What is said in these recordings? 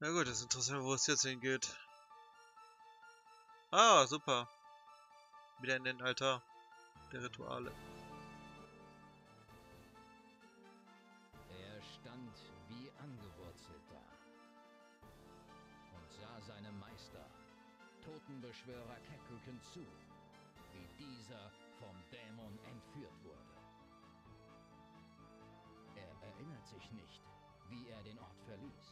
Na gut, das ist interessant, wo es jetzt hingeht. Ah, super. Wieder in den Altar der Rituale. Er stand wie angewurzelt da und sah seinem Meister, Totenbeschwörer Kekuken, zu, wie dieser vom Dämon entführt wurde. Er erinnert sich nicht, wie er den Ort verließ.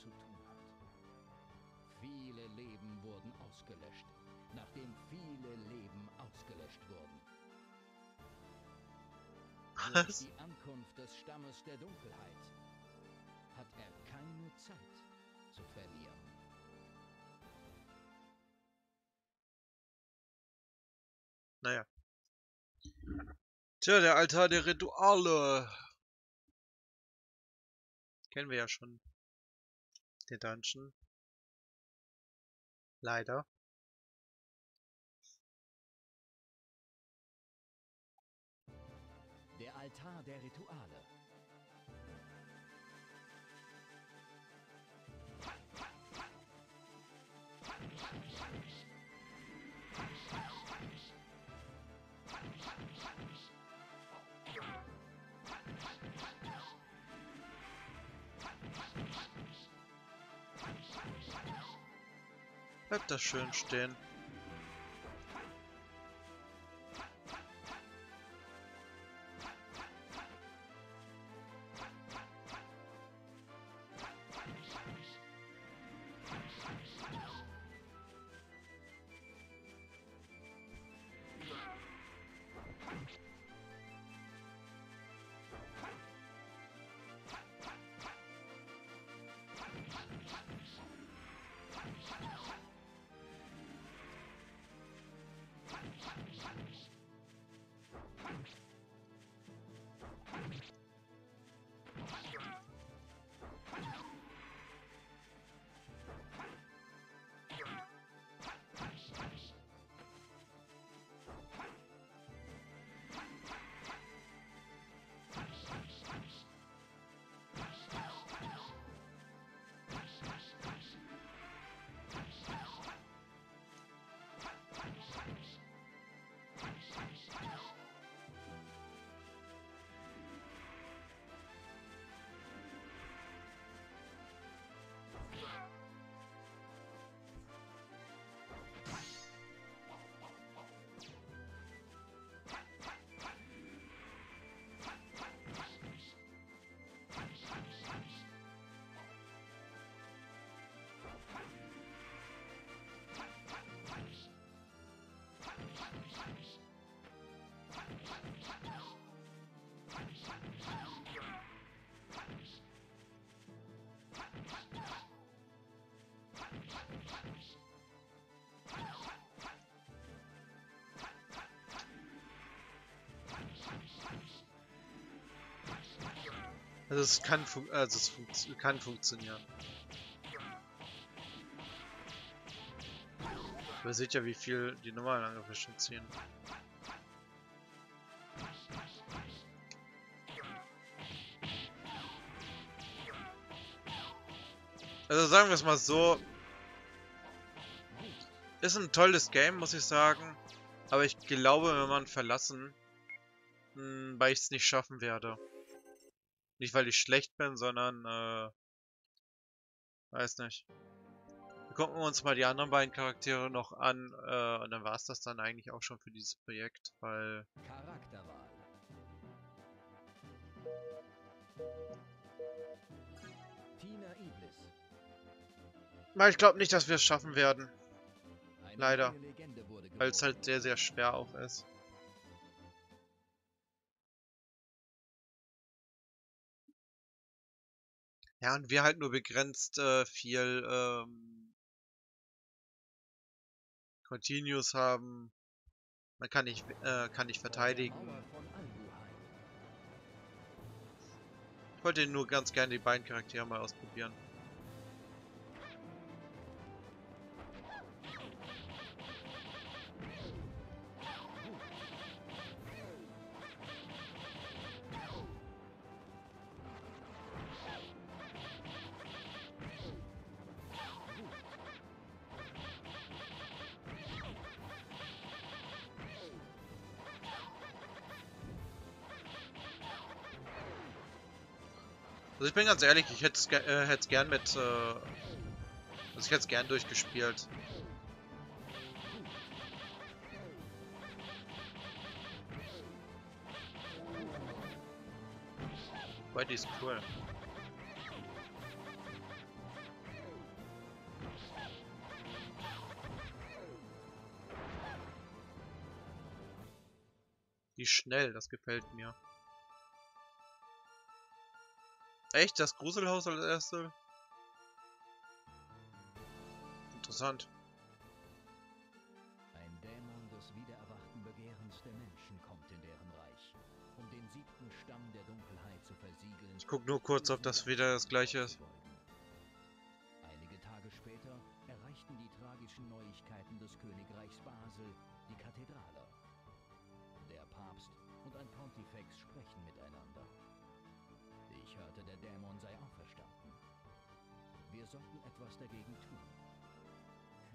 Zu tun hat. Viele Leben wurden ausgelöscht, nachdem viele Leben ausgelöscht wurden. Durch Was? die Ankunft des Stammes der Dunkelheit hat er keine Zeit zu verlieren. Naja. Tja, der Altar der Rituale. Kennen wir ja schon. Den Dungeon. Leider. Der Altar der Rituale. Bleibt da schön stehen. Also es kann, fun also es funkt kann funktionieren. Ihr seht ja, wie viel die normalen Angriffe schon ziehen. Also sagen wir es mal so. Ist ein tolles Game, muss ich sagen. Aber ich glaube, wenn man verlassen, mh, weil ich es nicht schaffen werde. Nicht, weil ich schlecht bin, sondern, äh, weiß nicht. Wir gucken uns mal die anderen beiden Charaktere noch an, äh, und dann war es das dann eigentlich auch schon für dieses Projekt, weil Charakterwahl. Tina Iblis. weil ich glaube nicht, dass wir es schaffen werden, Leider. weil es halt sehr, sehr schwer auch ist. Ja, und wir halt nur begrenzt äh, viel ähm, Continues haben. Man kann nicht, äh, kann nicht verteidigen. Ich wollte nur ganz gerne die beiden Charaktere mal ausprobieren. Bin ganz ehrlich, ich hätte es äh, gern mit... Äh, also ich hätte es gern durchgespielt. Weil die ist cool. Die schnell, das gefällt mir. Echt? Das Gruselhaus als erste? Interessant. Ein Dämon des wiedererwachten Begehrens der Menschen kommt in deren Reich, um den siebten Stamm der Dunkelheit zu versiegeln. Ich guck nur kurz, ob das wieder das gleiche ist. Einige Tage später erreichten die tragischen Neuigkeiten des Königreichs Basel die Kathedrale. Der Papst und ein Pontifex sprechen miteinander. Ich hörte, der Dämon sei auferstanden. Wir sollten etwas dagegen tun.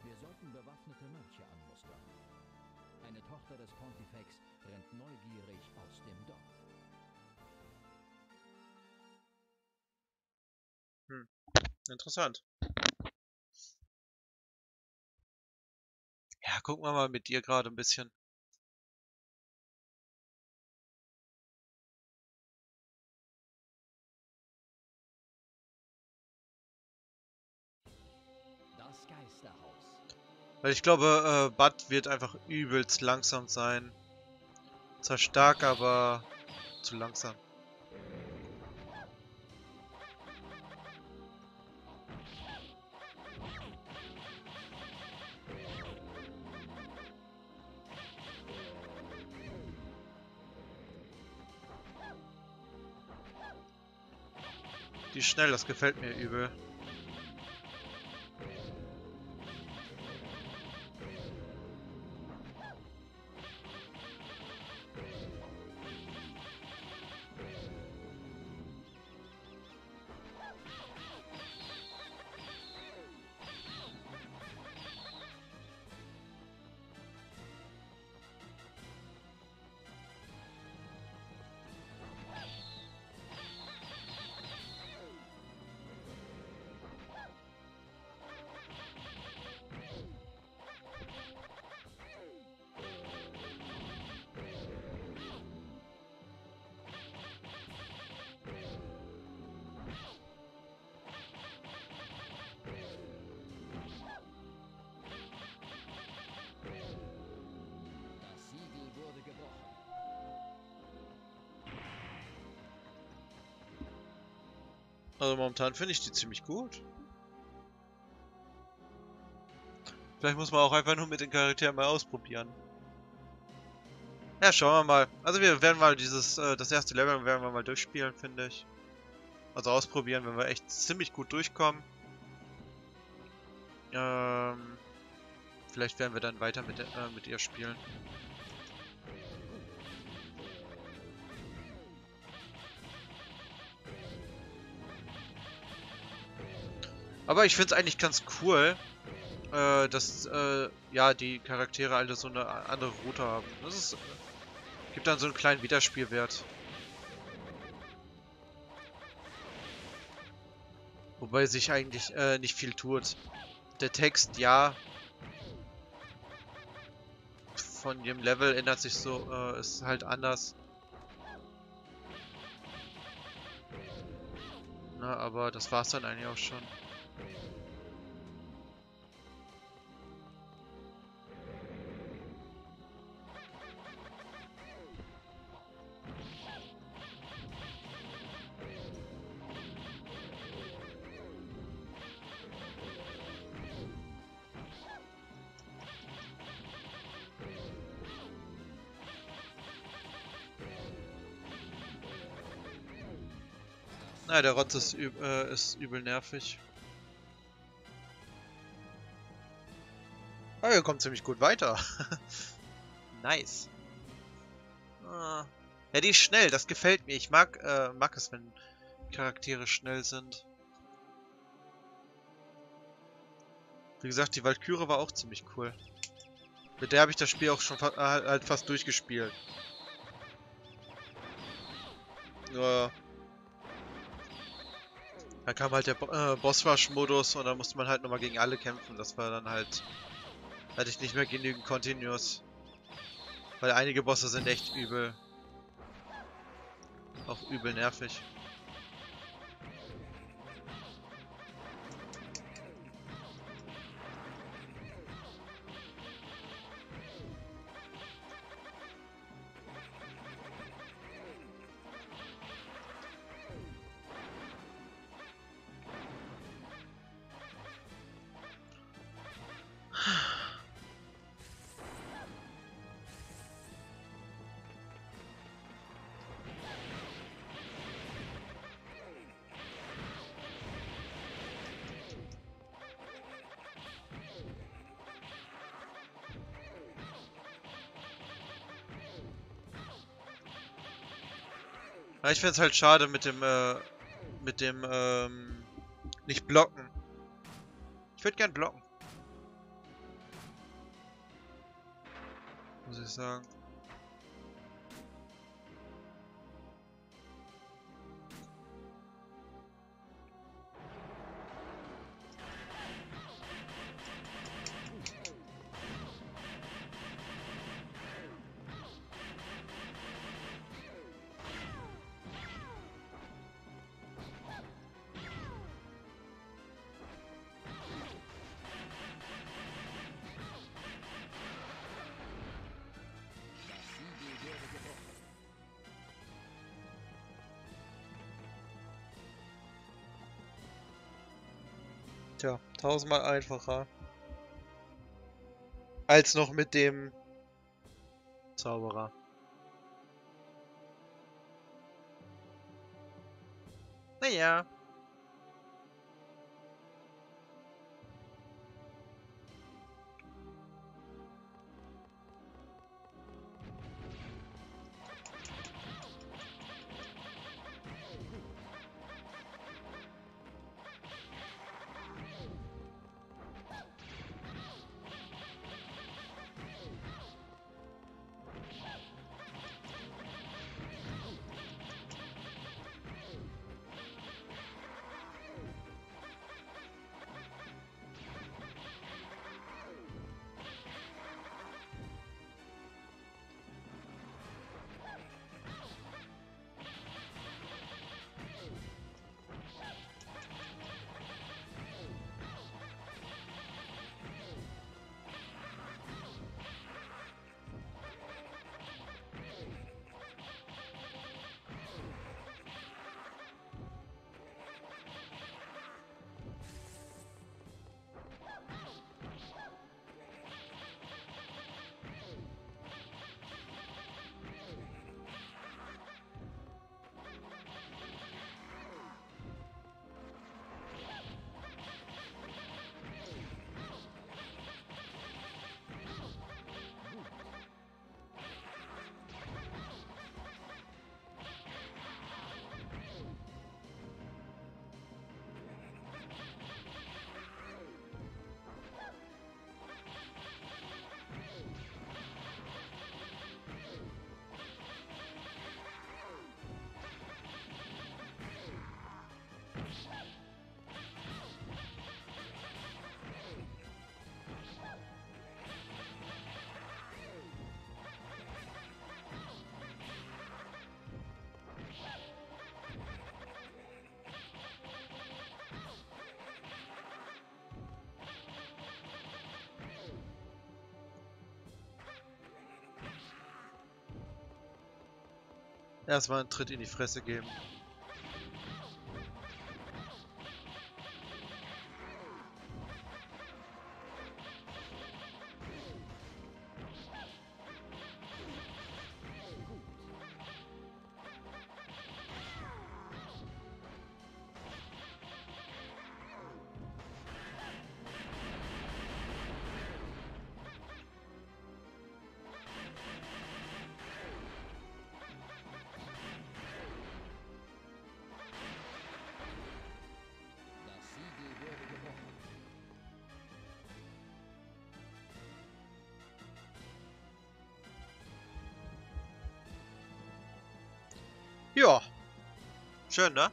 Wir sollten bewaffnete Mönche anmustern. Eine Tochter des Pontifex rennt neugierig aus dem Dorf. Interessant. Ja, gucken wir mal mit dir gerade ein bisschen. Weil ich glaube, äh, Bud wird einfach übelst langsam sein. Zwar stark, aber zu langsam. Die schnell, das gefällt mir übel. Also momentan finde ich die ziemlich gut. Vielleicht muss man auch einfach nur mit den Charakteren mal ausprobieren. Ja, schauen wir mal. Also wir werden mal dieses, äh, das erste Level werden wir mal durchspielen, finde ich. Also ausprobieren, wenn wir echt ziemlich gut durchkommen. Ähm, vielleicht werden wir dann weiter mit, äh, mit ihr spielen. Aber ich finde es eigentlich ganz cool, äh, dass äh, ja die Charaktere alle so eine andere Route haben. Das ist, gibt dann so einen kleinen Wiederspielwert. Wobei sich eigentlich äh, nicht viel tut. Der Text, ja. Von dem Level ändert sich so, äh, ist halt anders. Na, aber das war's dann eigentlich auch schon. Na, der Rotz ist, üb äh, ist übel nervig. Aber wir kommen ziemlich gut weiter. nice. Ah. Ja, die ist schnell, das gefällt mir. Ich mag, äh, mag es, wenn Charaktere schnell sind. Wie gesagt, die Valkyrie war auch ziemlich cool. Mit der habe ich das Spiel auch schon fa äh, halt fast durchgespielt. Nur Dann kam halt der Bo äh, Boss-Rush-Modus und dann musste man halt nochmal gegen alle kämpfen. Das war dann halt... Hatte ich nicht mehr genügend Continuous. Weil einige Bosse sind echt übel. Auch übel nervig. Ja, ich finde es halt schade mit dem, äh, mit dem, ähm, nicht blocken. Ich würde gern blocken. Muss ich sagen. Tausendmal einfacher. Als noch mit dem Erstmal einen Tritt in die Fresse geben. Schön, ne?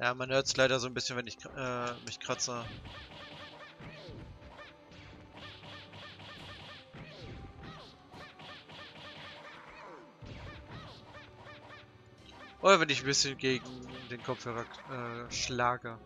Ja, man hört es leider so ein bisschen, wenn ich äh, mich kratze. Oder wenn ich ein bisschen gegen den Kopfhörer äh, schlage.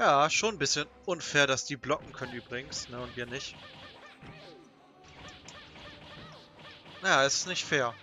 Ja, schon ein bisschen unfair, dass die blocken können übrigens, ne, und wir nicht. Ja, ist nicht fair.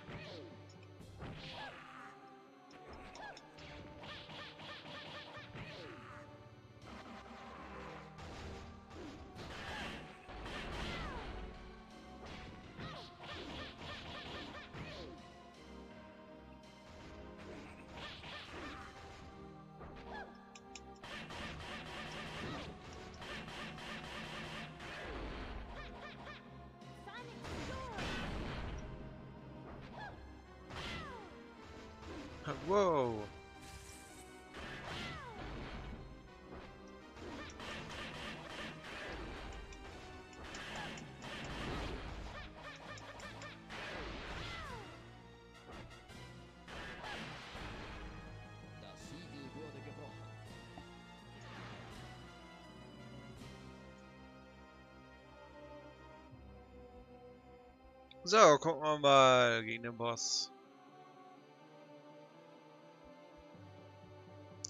So, gucken wir mal gegen den Boss.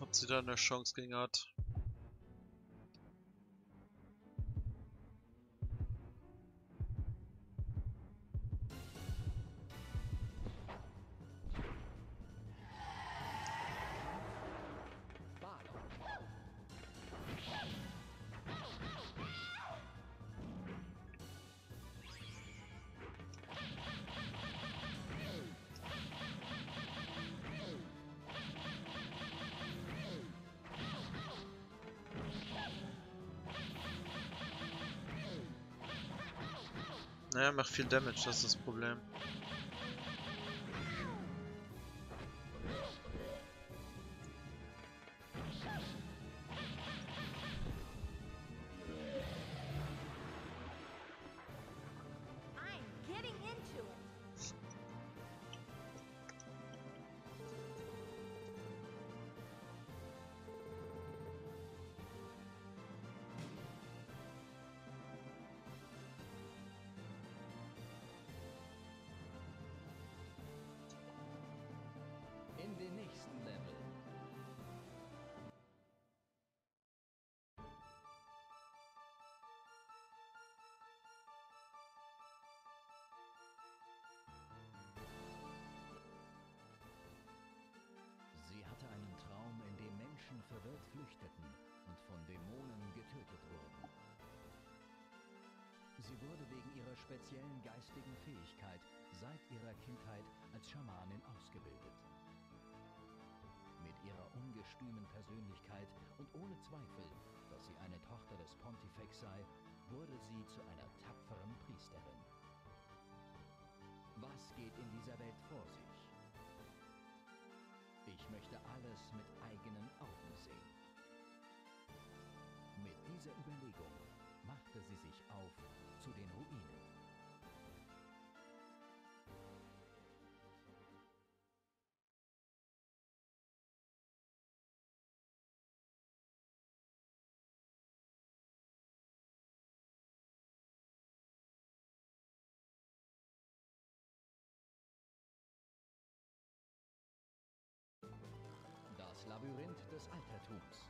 Ob sie da eine Chance gegen hat. Macht viel Damage, das ist das Problem. flüchteten und von Dämonen getötet wurden. Sie wurde wegen ihrer speziellen geistigen Fähigkeit seit ihrer Kindheit als Schamanin ausgebildet. Mit ihrer ungestümen Persönlichkeit und ohne Zweifel, dass sie eine Tochter des Pontifex sei, wurde sie zu einer tapferen Priesterin. Was geht in dieser Welt vor sich? Ich möchte alles mit eigenen Augen sehen. Dieser Überlegung machte sie sich auf zu den Ruinen. Das Labyrinth des Altertums.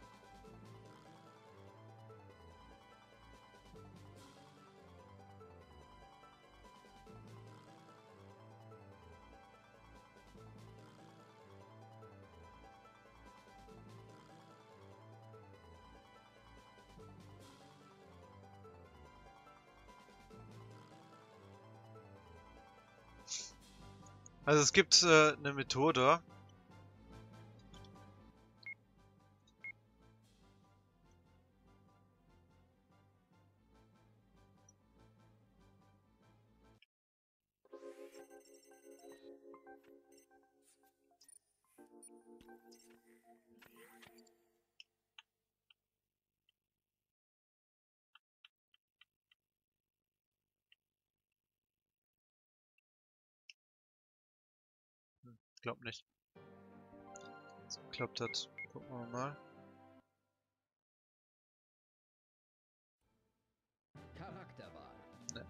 Also es gibt äh, eine Methode. Glaub nicht. Was geklappt hat. Gucken wir mal. Charakterwahl. Ne.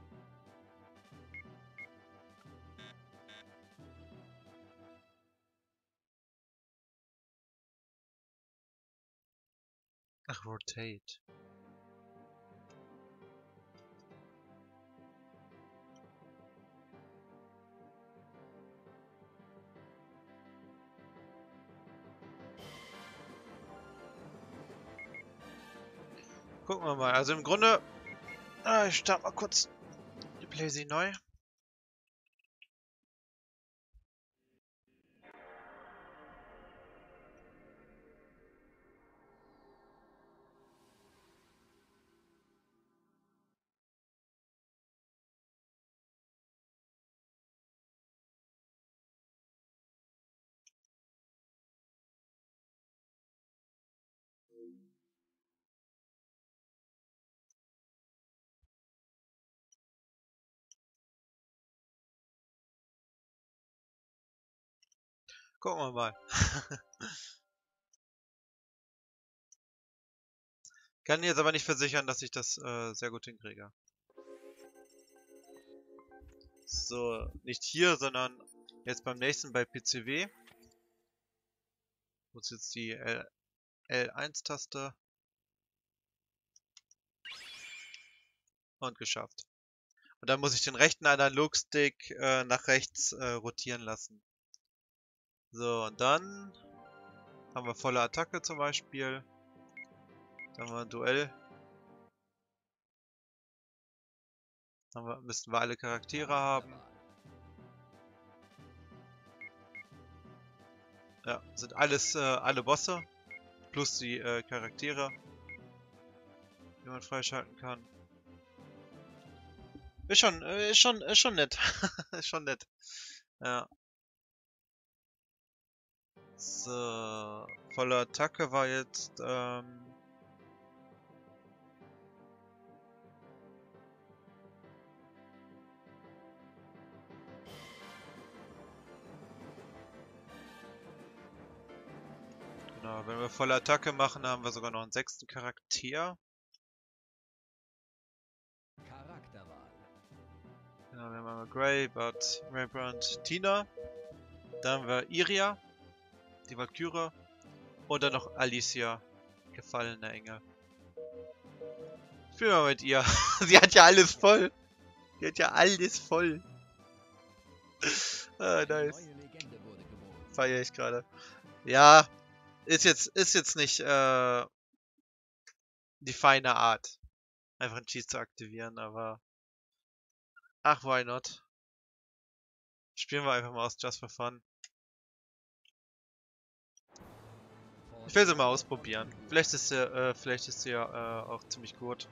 Ach, rotate. Gucken wir mal. Also im Grunde... Ah, ich starte mal kurz die Playsee neu. Gucken wir mal. Kann jetzt aber nicht versichern, dass ich das äh, sehr gut hinkriege. So, nicht hier, sondern jetzt beim nächsten bei PCW. Ist jetzt die L L1-Taste? Und geschafft. Und dann muss ich den rechten Analogstick äh, nach rechts äh, rotieren lassen. So, und dann haben wir volle Attacke zum Beispiel. Dann haben wir ein Duell. Dann müssten wir alle Charaktere haben. Ja, sind alles äh, alle Bosse. Plus die äh, Charaktere, die man freischalten kann. Ist schon, äh, ist schon, ist schon nett. ist schon nett. Ja. So, volle Attacke war jetzt, ähm, Genau, wenn wir volle Attacke machen, haben wir sogar noch einen sechsten Charakter. Charakterwahl. Ja, wir haben einmal Grey, Bud, Raybrand, Tina. Dann haben wir Iria, die Valkyrie. Und dann noch Alicia, gefallene Engel. Spielen wir mit ihr. Sie hat ja alles voll. Sie hat ja alles voll. ah, nice. Feier ich gerade. Ja, ist jetzt, ist jetzt nicht äh, die feine Art, einfach einen Cheat zu aktivieren, aber Ach, why not? Spielen wir einfach mal aus Just for Fun. Ich will sie mal ausprobieren. Vielleicht ist sie, äh, vielleicht ist sie ja äh, auch ziemlich gut.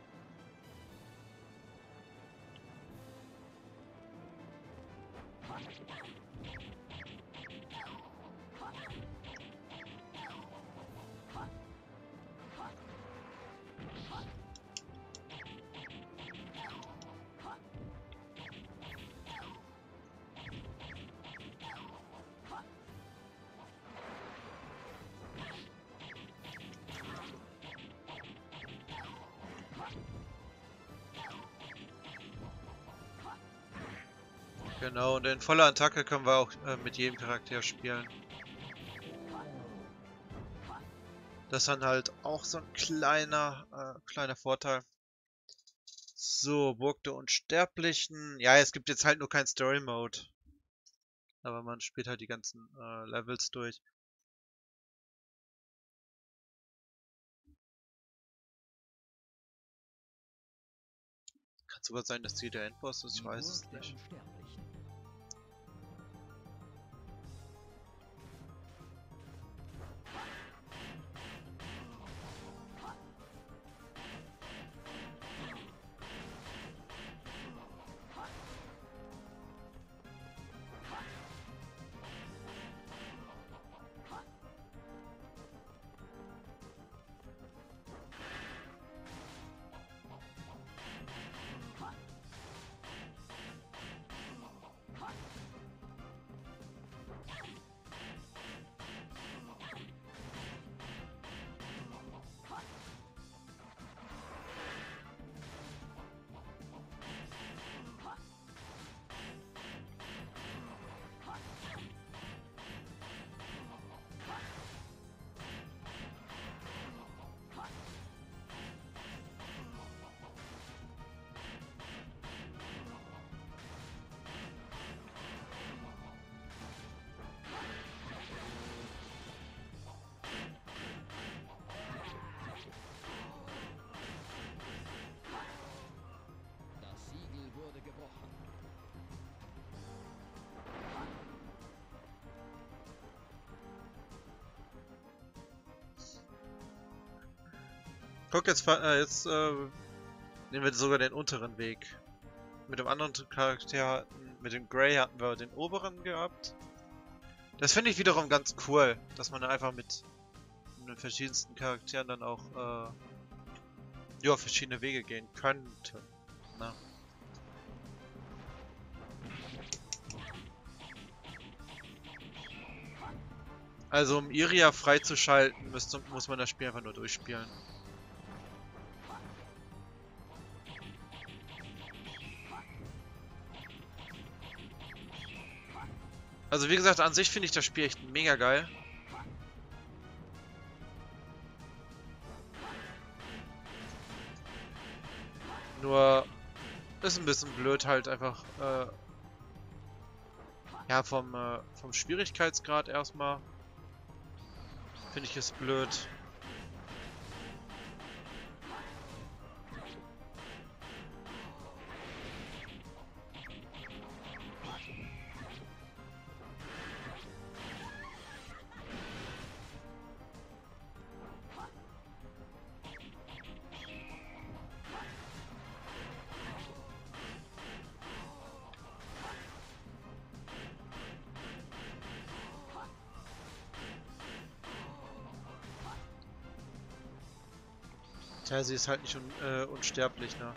In voller Attacke können wir auch äh, mit jedem Charakter spielen. Das ist dann halt auch so ein kleiner, äh, kleiner Vorteil. So, Burg der Unsterblichen. Ja, es gibt jetzt halt nur keinen Story Mode. Aber man spielt halt die ganzen äh, Levels durch. Kann sogar sein, dass die der Endboss ist, ich weiß es nicht. Guck, jetzt, äh, jetzt äh, nehmen wir sogar den unteren Weg. Mit dem anderen Charakter, mit dem Grey hatten wir den oberen gehabt. Das finde ich wiederum ganz cool, dass man einfach mit den verschiedensten Charakteren dann auch äh, ja, verschiedene Wege gehen könnte. Na. Also um Iria freizuschalten, muss man das Spiel einfach nur durchspielen. Also wie gesagt, an sich finde ich das Spiel echt mega geil. Nur ist ein bisschen blöd halt einfach äh, ja vom äh, vom Schwierigkeitsgrad erstmal finde ich es blöd. Tja, sie ist halt nicht un äh, unsterblich, ne?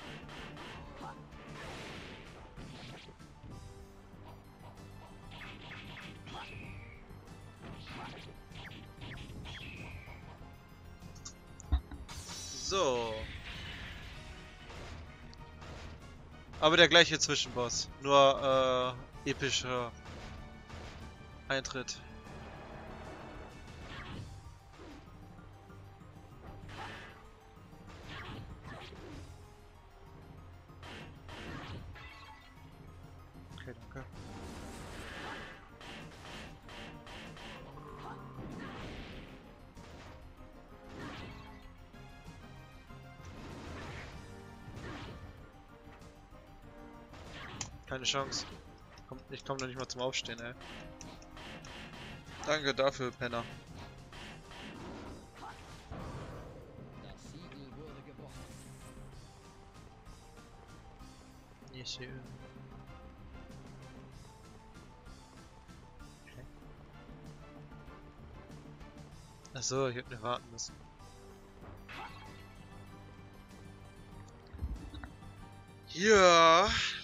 So. Aber der gleiche Zwischenboss. Nur, äh, epischer Eintritt. Chance. Ich komme noch nicht mal zum Aufstehen, ey. Danke dafür, Penner. Das Siegel wurde gebrochen. Nicht schön. Okay. Achso, ich hätte mir warten müssen. Ja,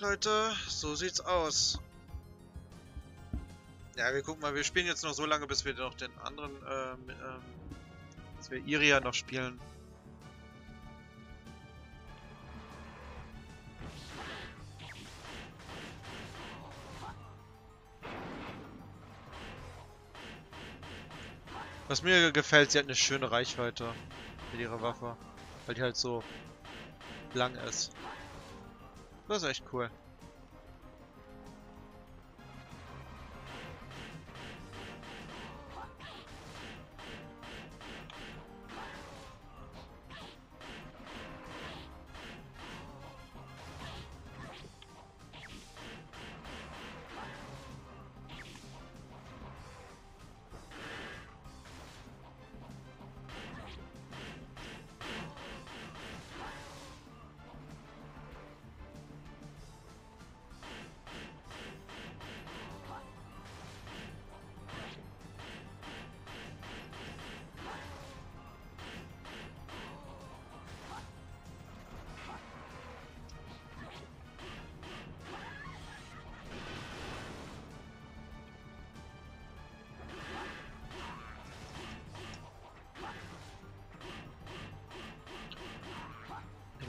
Leute, so sieht's aus. Ja, wir gucken mal, wir spielen jetzt noch so lange, bis wir noch den anderen, ähm, ähm, bis wir Iria noch spielen. Was mir gefällt, sie hat eine schöne Reichweite mit ihrer Waffe. Weil die halt so lang ist. Das ist echt cool.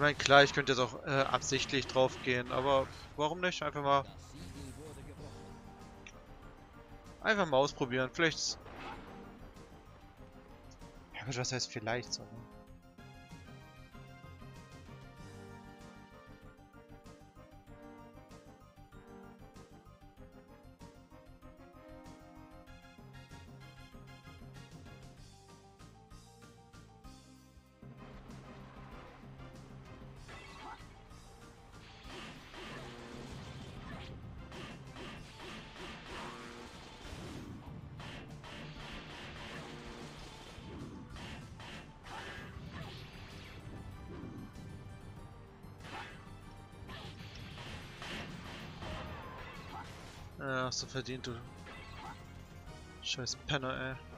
Meine, klar, ich könnte jetzt auch äh, absichtlich drauf gehen, aber warum nicht? Einfach mal, einfach mal ausprobieren. Vielleicht. Ja gut, was heißt vielleicht so? Ja, hast du verdient, du. Scheiß Penner, ey.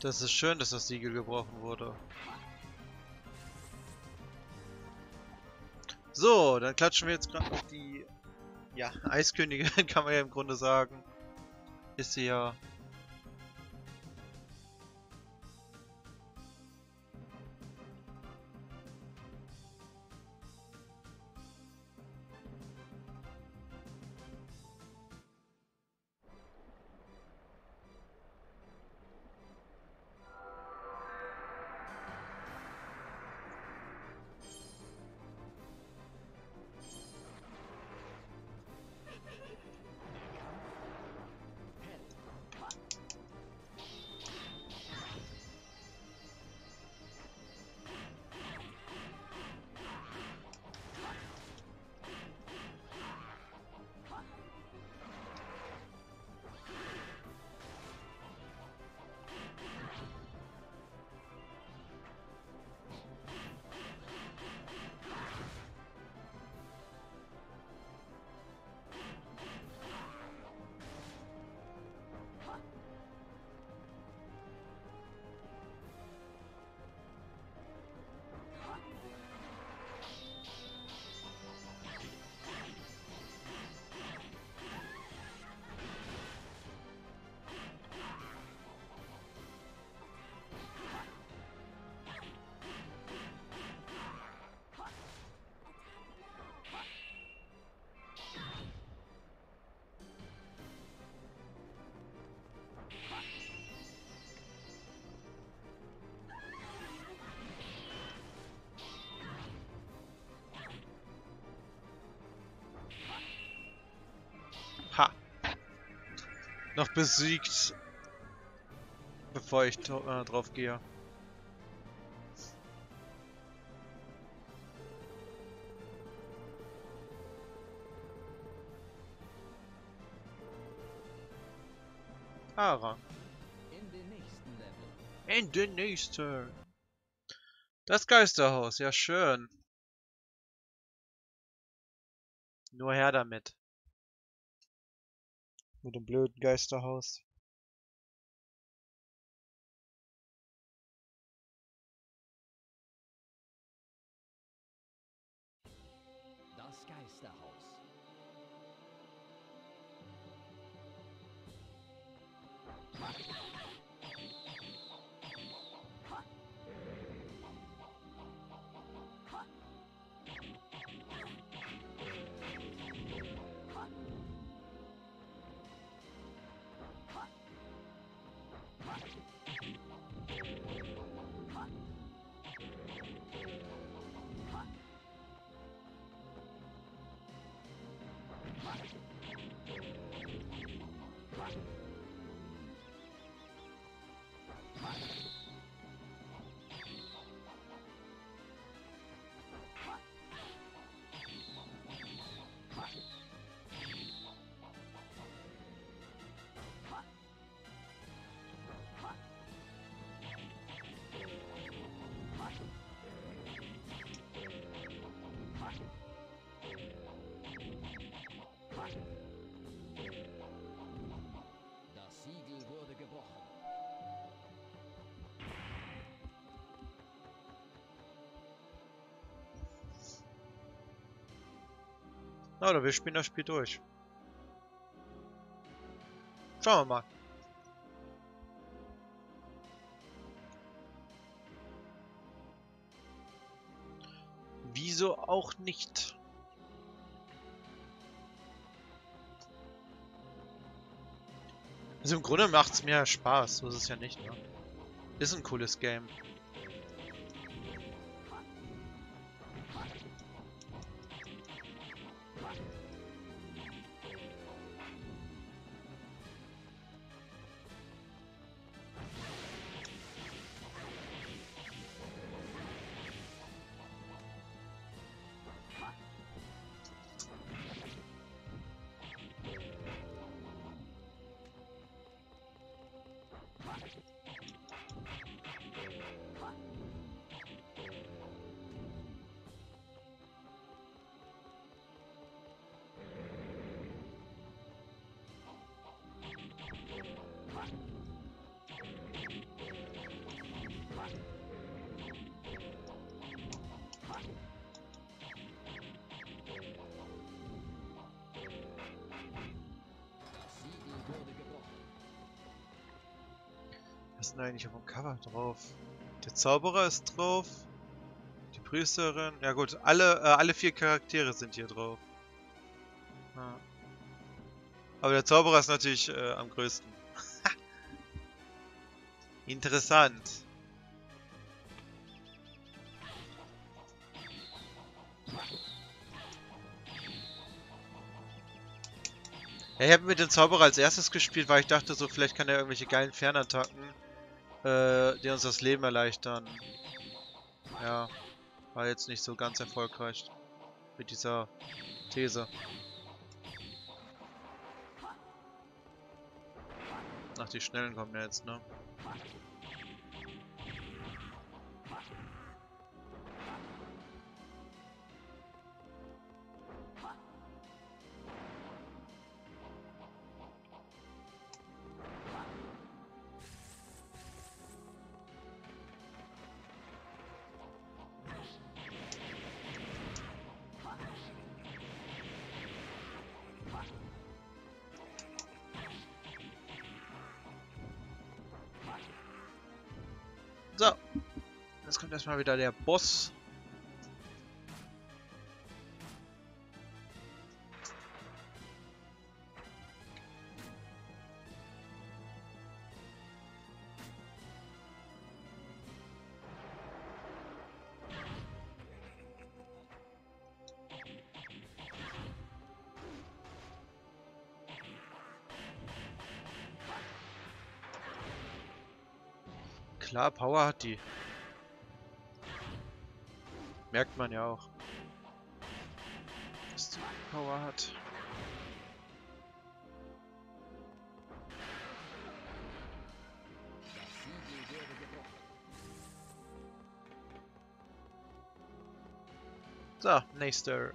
Das ist schön, dass das Siegel gebrochen wurde. So, dann klatschen wir jetzt gerade noch die ja, Eiskönigin, kann man ja im Grunde sagen. Ist sie ja. Noch besiegt, bevor ich äh, drauf gehe. Ara. In den nächsten Level. In den nächsten. Das Geisterhaus, ja schön. Nur her damit. Mit dem blöden Geisterhaus. Das Geisterhaus. Oder wir spielen das Spiel durch. Schauen wir mal. Wieso auch nicht? Also im Grunde macht es mir Spaß, so ist es ja nicht, ne? Ist ein cooles Game. Denn eigentlich auf dem Cover drauf? Der Zauberer ist drauf. Die Priesterin. Ja gut, alle, äh, alle vier Charaktere sind hier drauf. Ja. Aber der Zauberer ist natürlich äh, am größten. Interessant. Ja, ich habe mit dem Zauberer als erstes gespielt, weil ich dachte so, vielleicht kann er irgendwelche geilen Fernattacken, äh, die uns das Leben erleichtern. Ja, war jetzt nicht so ganz erfolgreich mit dieser These. Ach, die Schnellen kommen ja jetzt, ne? erstmal wieder der Boss. Klar, Power hat die. Merkt man ja auch. Dass die Power hat. So, nächster.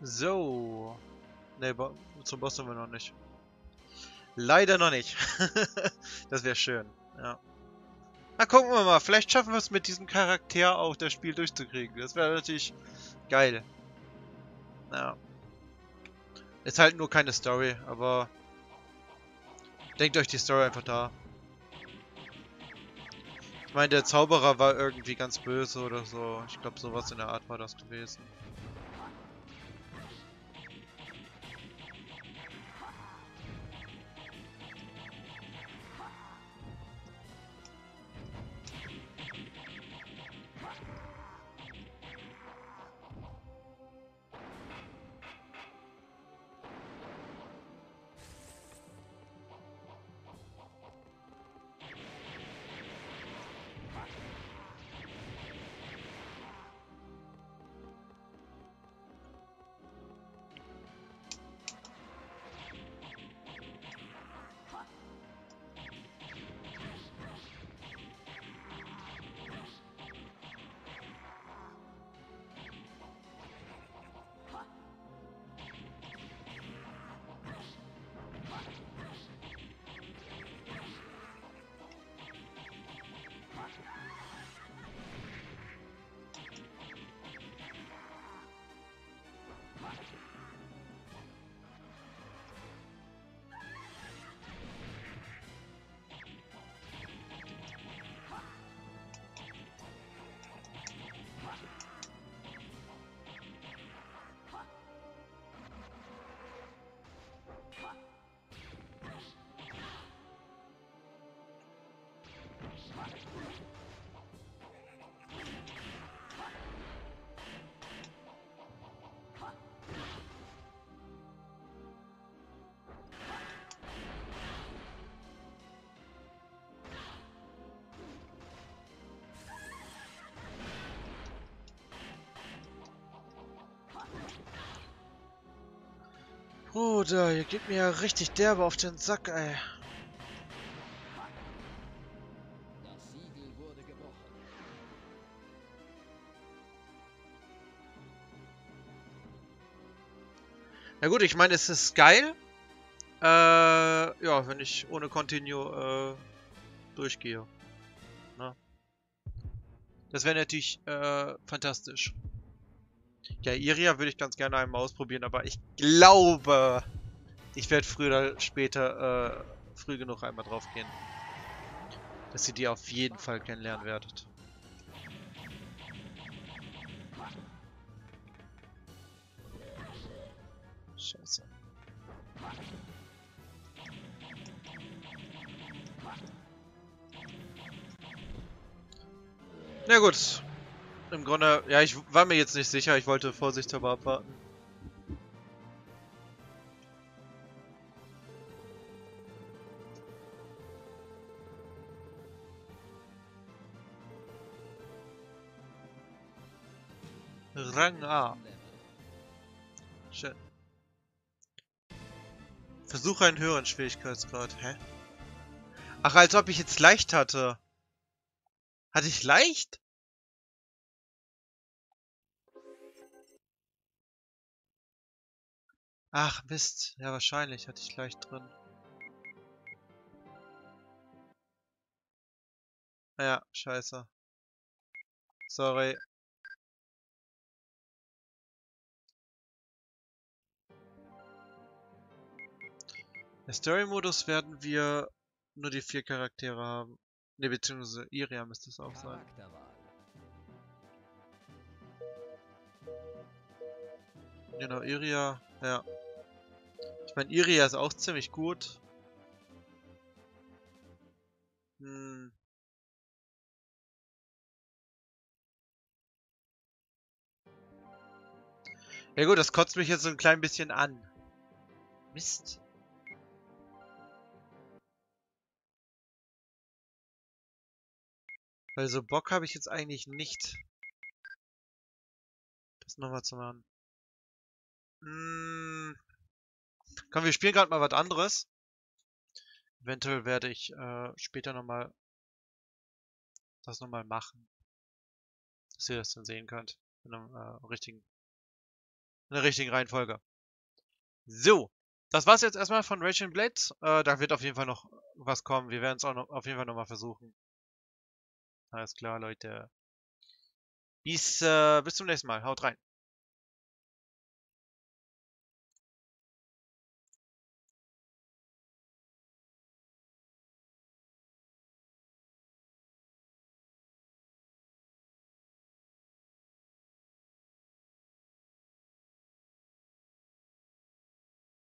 So. Ne, zum Boss sind wir noch nicht. Leider noch nicht. das wäre schön, ja. Na, gucken wir mal. Vielleicht schaffen wir es mit diesem Charakter auch, das Spiel durchzukriegen. Das wäre natürlich geil. Ja. Ist halt nur keine Story, aber... Denkt euch die Story einfach da. Ich meine, der Zauberer war irgendwie ganz böse oder so. Ich glaube, sowas in der Art war das gewesen. Bruder, ihr geht mir ja richtig derbe auf den Sack, ey. Na gut, ich meine, es ist geil. Äh, ja, wenn ich ohne Continue äh, durchgehe. Na? Das wäre natürlich äh, fantastisch. Ja, Iria würde ich ganz gerne einmal ausprobieren, aber ich glaube, ich werde früher oder später äh, früh genug einmal drauf gehen. Dass ihr die auf jeden Fall kennenlernen werdet. Scheiße. Na gut. Im Grunde, ja, ich war mir jetzt nicht sicher, ich wollte vorsichtshalber abwarten. Rang A. Schön. Versuche einen höheren Schwierigkeitsgrad. Hä? Ach, als ob ich jetzt leicht hatte. Hatte ich leicht? Ach, Mist. Ja, wahrscheinlich hatte ich leicht drin. Ja, scheiße. Sorry. Im Story-Modus werden wir nur die vier Charaktere haben. Ne, beziehungsweise Iria müsste es auch sein. Genau, Iria, ja. Meine, Iria ist auch ziemlich gut. Hm. Ja gut, das kotzt mich jetzt so ein klein bisschen an. Mist. Weil so Bock habe ich jetzt eigentlich nicht. Das nochmal zu machen. Hm. Komm, wir spielen gerade mal was anderes. Eventuell werde ich äh, später nochmal das nochmal machen. Dass ihr das dann sehen könnt. In, einem, äh, richtigen, in der richtigen Reihenfolge. So. Das war's jetzt erstmal von Rachel Blade. Äh, da wird auf jeden Fall noch was kommen. Wir werden es auch noch, auf jeden Fall nochmal versuchen. Alles klar, Leute. Bis, äh, bis zum nächsten Mal. Haut rein.